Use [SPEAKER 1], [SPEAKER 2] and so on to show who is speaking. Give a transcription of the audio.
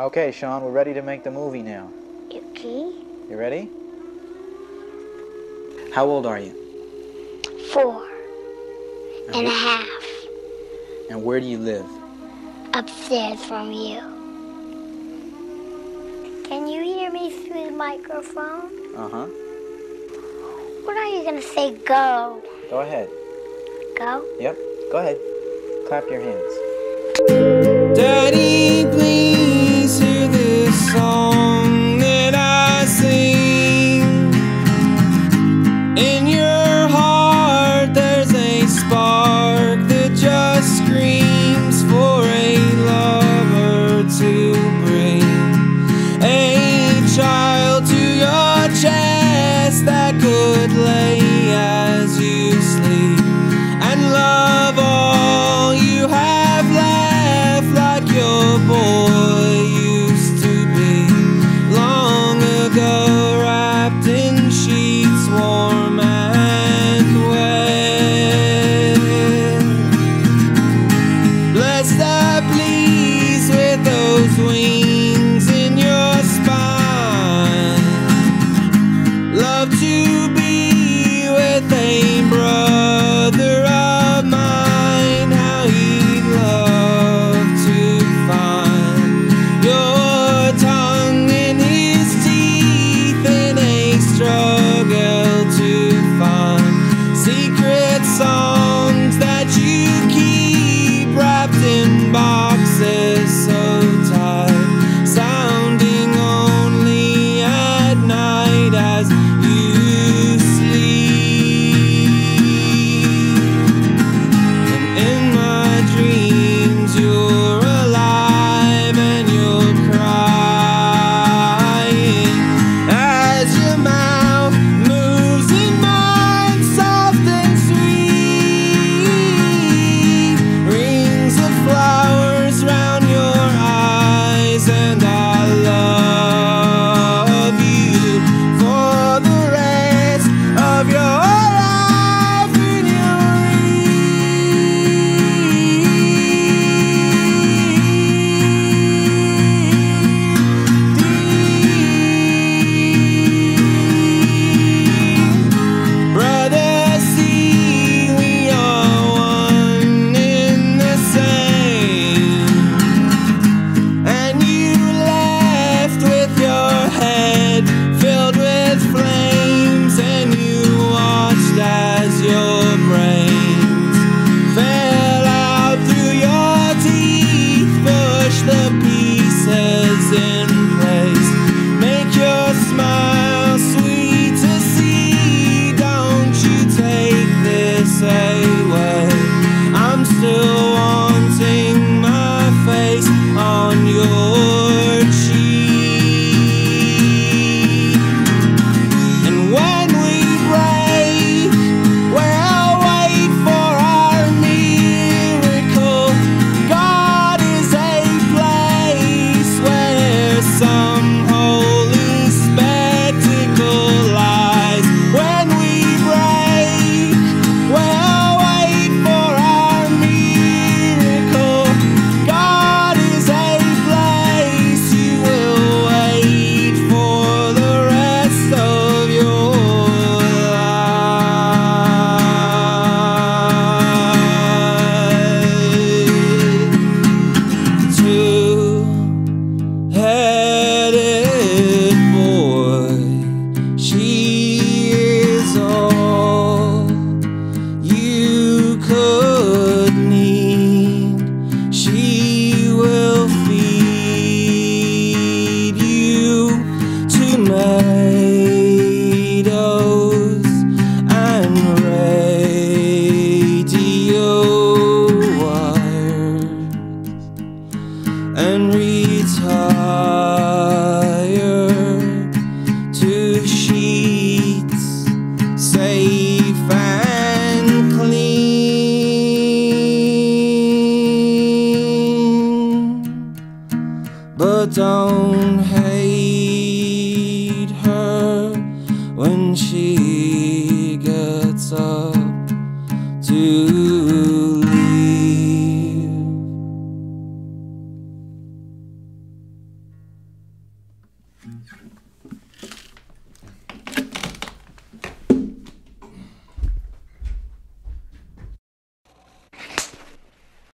[SPEAKER 1] Okay, Sean, we're ready to make the movie now.
[SPEAKER 2] Okay.
[SPEAKER 1] You ready? How old are you?
[SPEAKER 2] Four and, and
[SPEAKER 1] a
[SPEAKER 2] half.
[SPEAKER 1] And where do you live?
[SPEAKER 2] Upstairs from you. Can you hear me through the microphone?
[SPEAKER 1] Uh huh.
[SPEAKER 2] What are you gonna say go?
[SPEAKER 1] Go ahead.
[SPEAKER 2] Go?
[SPEAKER 1] Yep, go ahead. Clap your hands.
[SPEAKER 3] Daddy, between but don't hate her when she gets up to leave.